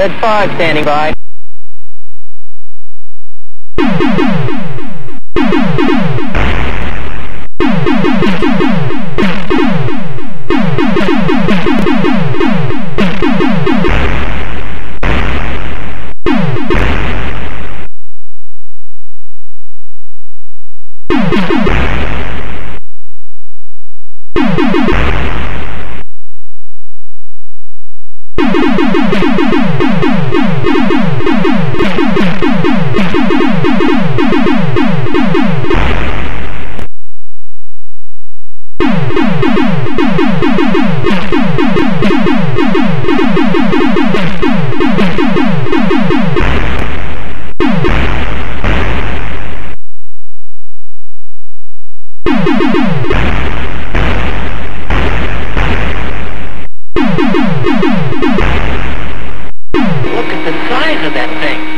Red 5 standing by. Of that thing.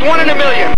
Was one in a million.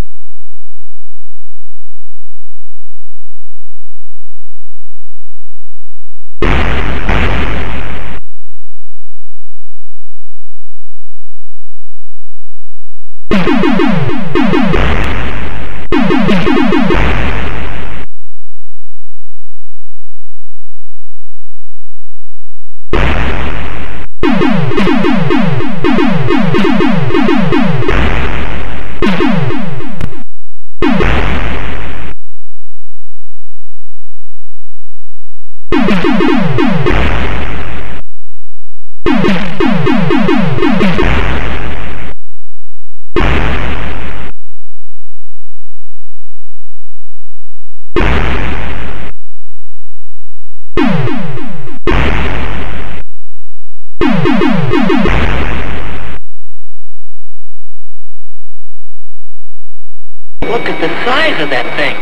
Look at the size of that thing.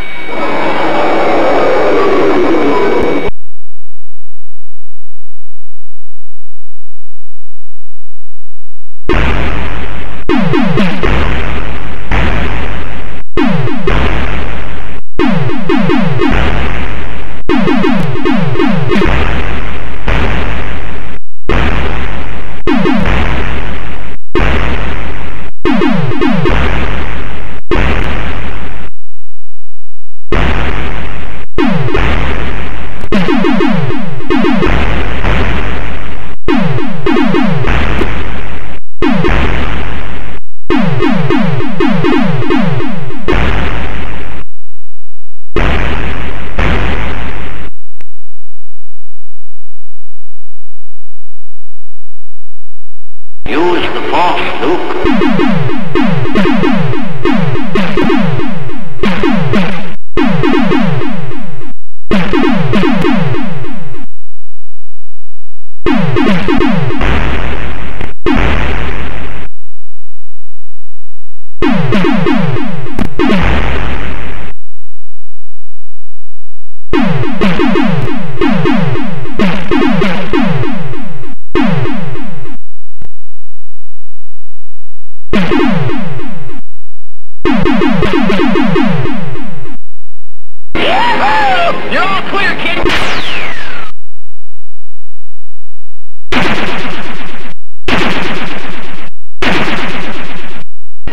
Force, Luke.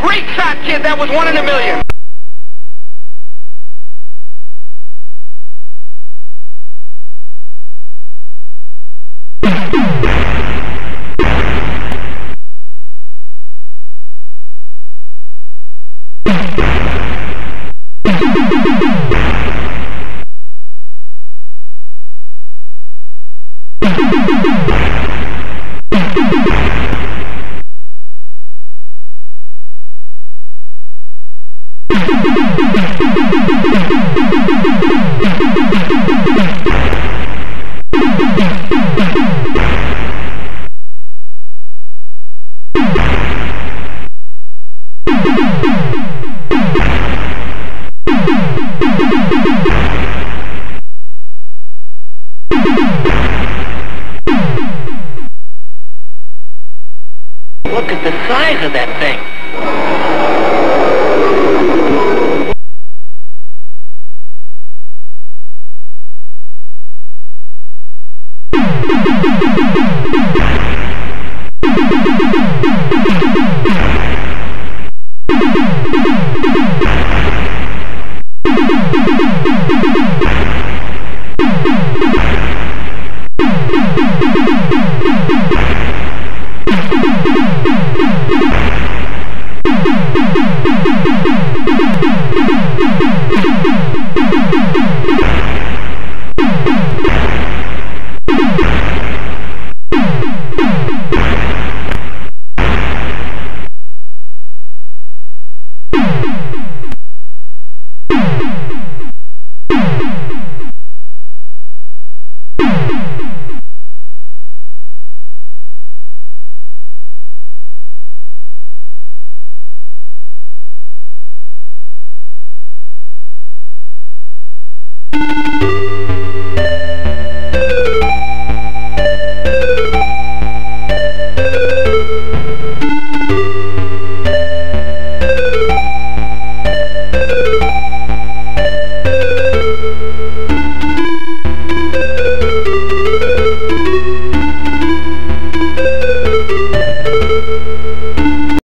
Great shot, kid. That was one in a million. Look at the size of that thing.